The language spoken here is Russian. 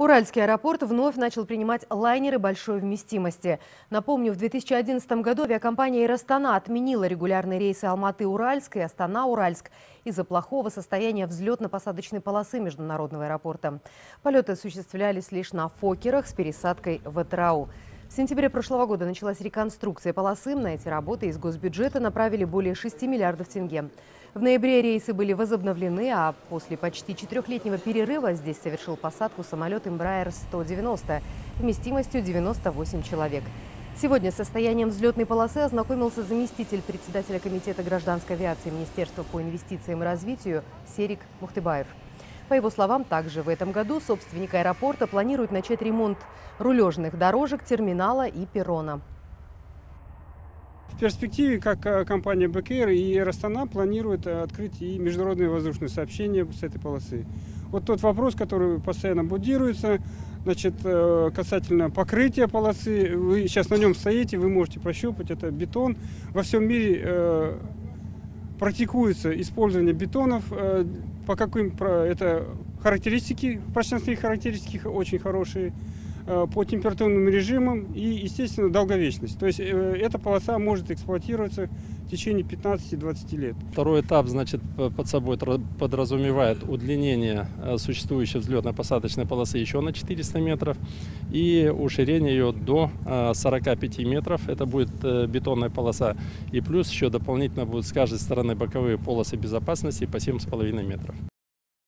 Уральский аэропорт вновь начал принимать лайнеры большой вместимости. Напомню, в 2011 году авиакомпания «Ирастана» отменила регулярные рейсы Алматы-Уральск и Астана-Уральск из-за плохого состояния взлетно-посадочной полосы международного аэропорта. Полеты осуществлялись лишь на «Фокерах» с пересадкой в Этрау. В сентябре прошлого года началась реконструкция полосы. На эти работы из госбюджета направили более 6 миллиардов тенге. В ноябре рейсы были возобновлены, а после почти четырехлетнего перерыва здесь совершил посадку самолет Embraer 190 вместимостью 98 человек. Сегодня состоянием взлетной полосы ознакомился заместитель председателя Комитета гражданской авиации Министерства по инвестициям и развитию Серик Мухтыбаев. По его словам, также в этом году собственник аэропорта планирует начать ремонт рулежных дорожек, терминала и перрона. В перспективе, как э, компания БКР и Ростана планируют э, открыть и международные воздушные сообщения с этой полосы. Вот тот вопрос, который постоянно будируется, значит, э, касательно покрытия полосы, вы сейчас на нем стоите, вы можете прощупать, это бетон. Во всем мире практикуется использование бетонов, по каким это характеристики, прочностные характеристики очень хорошие. Э, по температурным режимам и, естественно, долговечность. То есть э, эта полоса может эксплуатироваться в течение 15-20 лет. Второй этап, значит, под собой подразумевает удлинение э, существующей взлетно-посадочной полосы еще на 400 метров и уширение ее до 45 метров. Это будет бетонная полоса. И плюс еще дополнительно будут с каждой стороны боковые полосы безопасности по 7,5 метров.